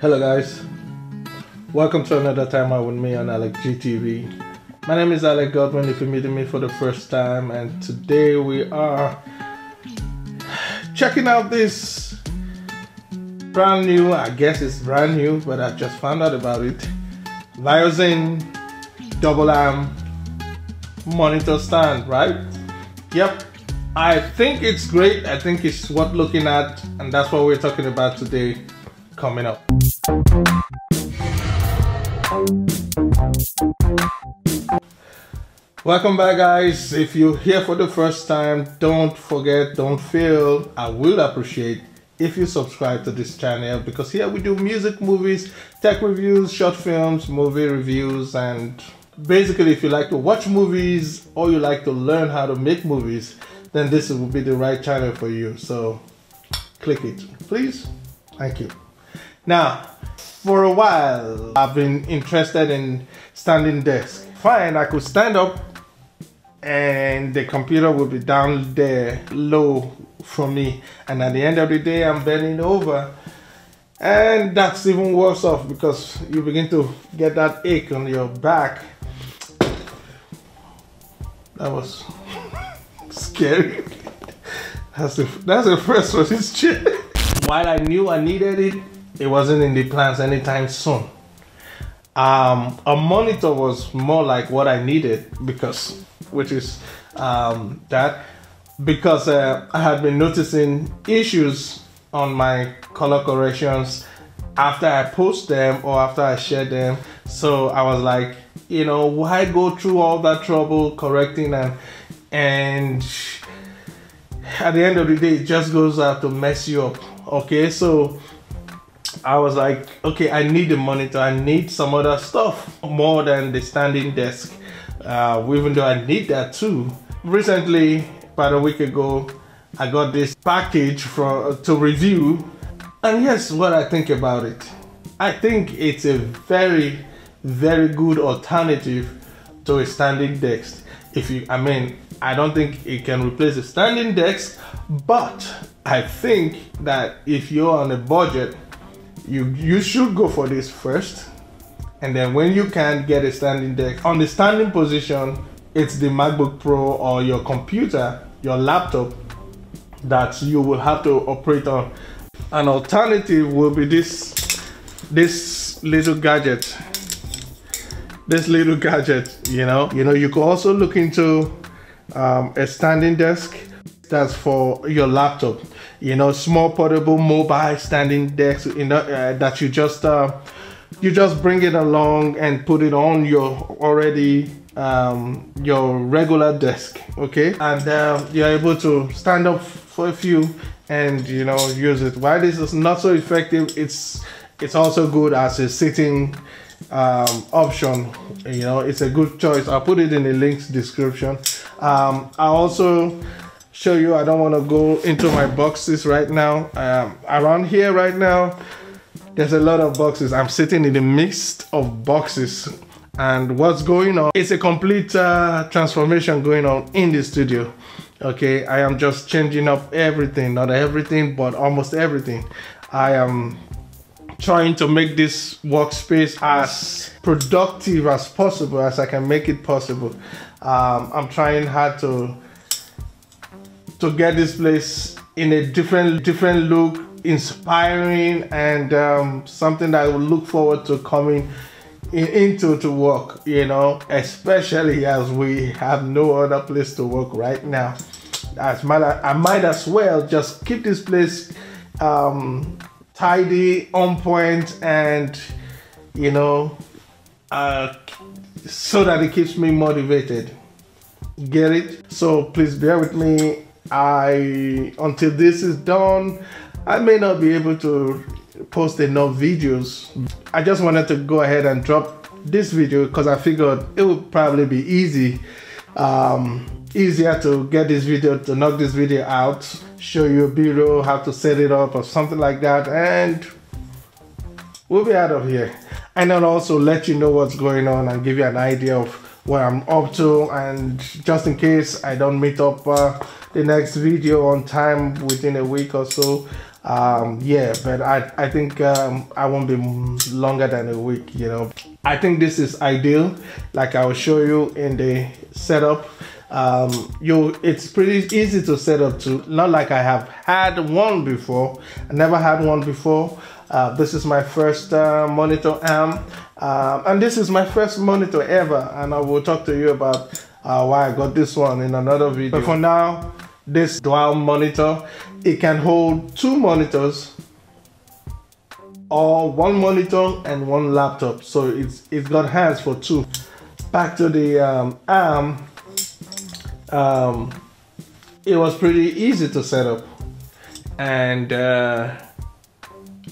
Hello, guys. Welcome to another time out with me on Alec GTV. My name is Alec Godwin if you're meeting me for the first time, and today we are checking out this brand new, I guess it's brand new, but I just found out about it. Viozon double arm monitor stand, right? Yep. I think it's great. I think it's worth looking at, and that's what we're talking about today coming up. Welcome back guys. If you're here for the first time, don't forget, don't fail. I will appreciate if you subscribe to this channel because here we do music, movies, tech reviews, short films, movie reviews, and basically if you like to watch movies or you like to learn how to make movies, then this will be the right channel for you. So click it, please. Thank you. Now, for a while, I've been interested in standing desk. Fine, I could stand up and the computer would be down there low for me. And at the end of the day, I'm bending over. And that's even worse off because you begin to get that ache on your back. That was scary. That's the, that's the first for this chair. While I knew I needed it, it wasn't in the plans anytime soon. Um, a monitor was more like what I needed because which is um, that because uh, I had been noticing issues on my color corrections after I post them or after I share them. So I was like, you know, why go through all that trouble correcting and and at the end of the day, it just goes out to mess you up. Okay, so I was like, okay, I need a monitor. I need some other stuff more than the standing desk uh, even though I need that too. Recently, about a week ago, I got this package for to review, and here's what I think about it. I think it's a very, very good alternative to a standing desk. If you, I mean, I don't think it can replace a standing desk, but I think that if you're on a budget, you you should go for this first. And then when you can't get a standing desk on the standing position it's the macbook pro or your computer your laptop that you will have to operate on. An alternative will be this this little gadget. This little gadget you know? You know you could also look into um, a standing desk that's for your laptop you know small portable mobile standing desk you know uh, that you just uh, you just bring it along and put it on your already um, your regular desk okay? And uh, you're able to stand up for a few and you know use it. While this is not so effective it's it's also good as a sitting um, option. You know it's a good choice. I'll put it in the links description. Um, I also show you I don't want to go into my boxes right now. Um, around here right now there's a lot of boxes. I'm sitting in the midst of boxes. And what's going on? It's a complete uh, transformation going on in the studio. Okay i am just changing up everything. Not everything but almost everything. I am trying to make this workspace as productive as possible as i can make it possible. Um, i'm trying hard to to get this place in a different different look inspiring and um, something that I would look forward to coming in, into to work, you know, especially as we have no other place to work right now. As might, I might as well just keep this place um, tidy, on point, and you know, uh, so that it keeps me motivated. Get it? So please bear with me. I until this is done. I may not be able to post enough videos. I just wanted to go ahead and drop this video because I figured it would probably be easy, um, easier to get this video, to knock this video out, show you a video, how to set it up or something like that, and we'll be out of here. And then also let you know what's going on and give you an idea of what I'm up to and just in case I don't meet up uh, the next video on time within a week or so um, yeah, but I, I think um, I won't be longer than a week, you know. I think this is ideal, like I will show you in the setup. Um, you, it's pretty easy to set up to, not like I have had one before. I never had one before. Uh, this is my first uh, monitor amp, uh, and this is my first monitor ever, and I will talk to you about uh, why? I got this one in another video. But for now, this dual monitor it can hold two monitors or one monitor and one laptop. So it's it's got hands for two. Back to the um, arm. Um, it was pretty easy to set up. And uh,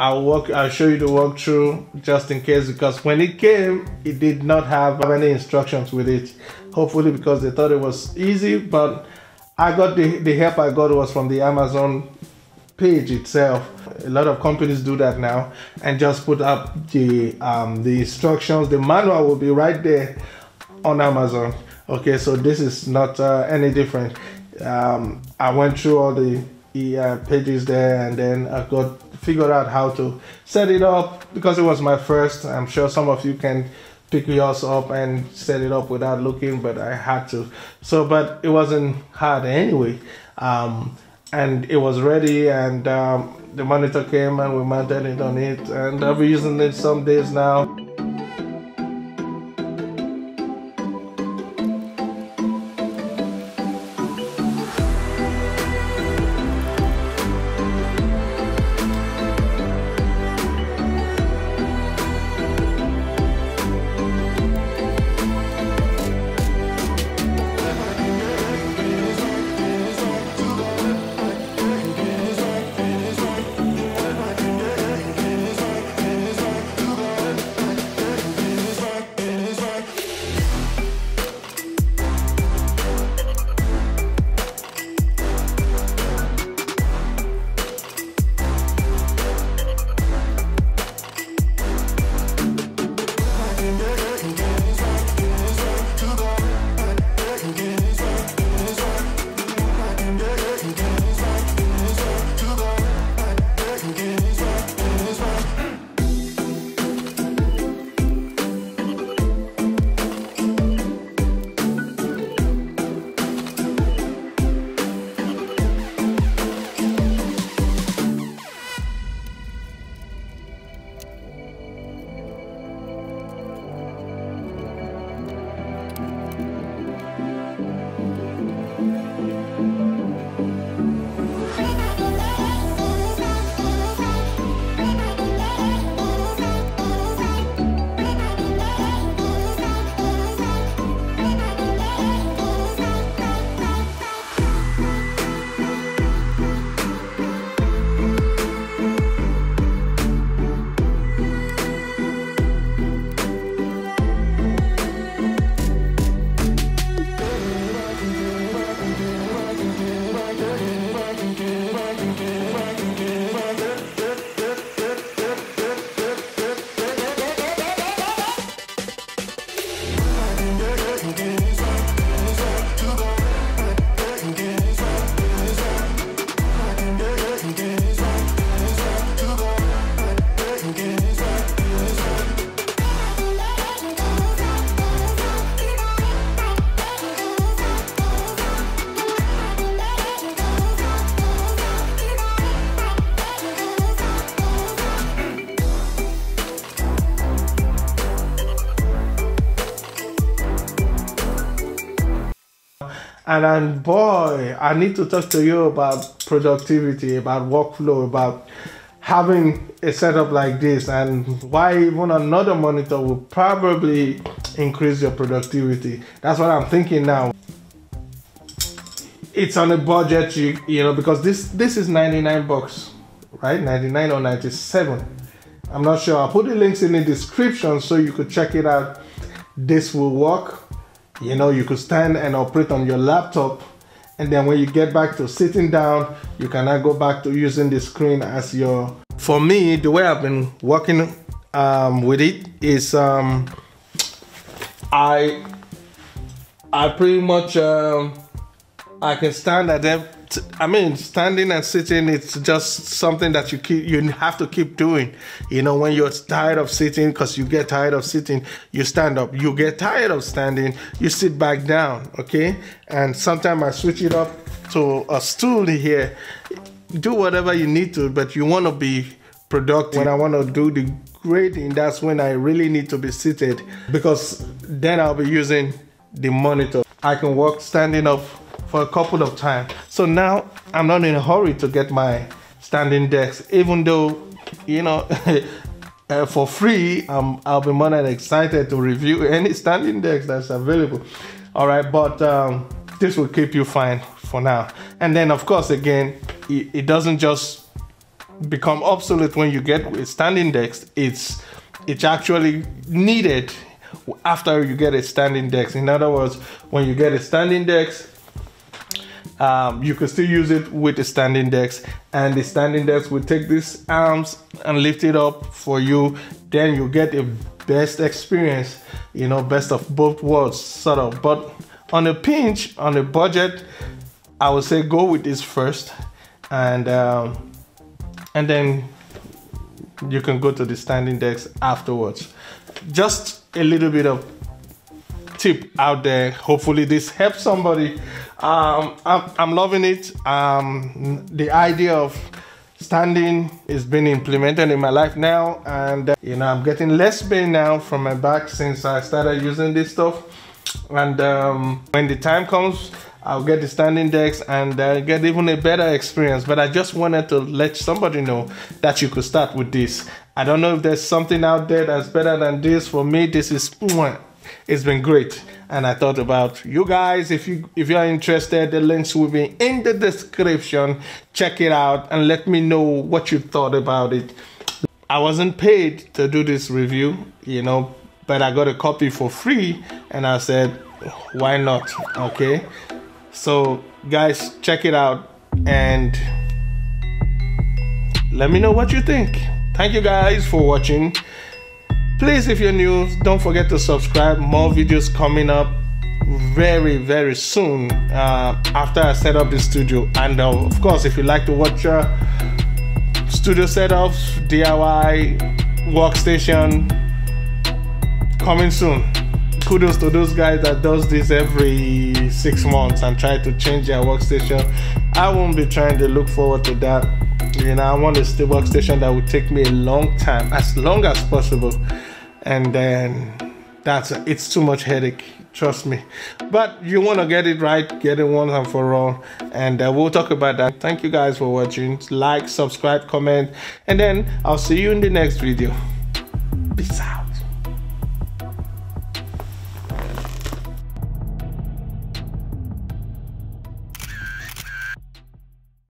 I'll walk I'll show you the walkthrough just in case because when it came it did not have any instructions with it hopefully because they thought it was easy but I got the, the help I got was from the Amazon page itself. A lot of companies do that now and just put up the um, the instructions. The manual will be right there on Amazon. Okay, so this is not uh, any different. Um, I went through all the, the uh, pages there and then I got figured out how to set it up because it was my first. I'm sure some of you can pick yours up and set it up without looking, but I had to. So, but it wasn't hard anyway. Um, and it was ready, and um, the monitor came and we mounted it on it, and I've been using it some days now. And then, boy, I need to talk to you about productivity, about workflow, about having a setup like this, and why even another monitor will probably increase your productivity. That's what I'm thinking now. It's on a budget, you, you know, because this this is 99 bucks, right? 99 or 97. I'm not sure. I'll put the links in the description so you could check it out. This will work you know, you could stand and operate on your laptop and then when you get back to sitting down, you cannot go back to using the screen as your... For me, the way I've been working um, with it is um, I I pretty much um, I can stand at I mean, standing and sitting, it's just something that you keep, you have to keep doing. You know, when you're tired of sitting, because you get tired of sitting, you stand up. You get tired of standing, you sit back down, okay? And sometimes I switch it up to a stool here. Do whatever you need to, but you want to be productive. When I want to do the grading, that's when I really need to be seated because then I'll be using the monitor. I can work standing up for a couple of times. So now I'm not in a hurry to get my standing desk, even though, you know, uh, for free, um, I'll be more than excited to review any standing desk that's available. All right, but um, this will keep you fine for now. And then, of course, again, it, it doesn't just become obsolete when you get a standing desk. It's it's actually needed after you get a standing desk. In other words, when you get a standing desk, um, you can still use it with the standing desk and the standing desk will take these arms and lift it up for you. Then you get a best experience you know best of both worlds sort of. But on a pinch on a budget i would say go with this first and um, and then you can go to the standing desk afterwards. Just a little bit of tip out there. Hopefully this helps somebody um, I'm, I'm, loving it. Um, the idea of standing is being implemented in my life now, and uh, you know I'm getting less pain now from my back since I started using this stuff. And um, when the time comes, I'll get the standing decks and uh, get even a better experience. But I just wanted to let somebody know that you could start with this. I don't know if there's something out there that's better than this. For me, this is it's been great and I thought about you guys. If you if you are interested, the links will be in the description. Check it out and let me know what you thought about it. I wasn't paid to do this review, you know, but I got a copy for free and I said, why not? Okay. So guys, check it out and let me know what you think. Thank you guys for watching. Please, if you're new, don't forget to subscribe. More videos coming up very, very soon uh, after I set up the studio. And uh, of course, if you like to watch uh, studio setups, DIY, workstation, coming soon. Kudos to those guys that does this every six months and try to change their workstation. I won't be trying to look forward to that. You know, I want a workstation that will take me a long time, as long as possible. And then that's it's too much headache trust me. But you want to get it right get it once and for all. And uh, we'll talk about that. Thank you guys for watching. Like subscribe comment. And then i'll see you in the next video. Peace out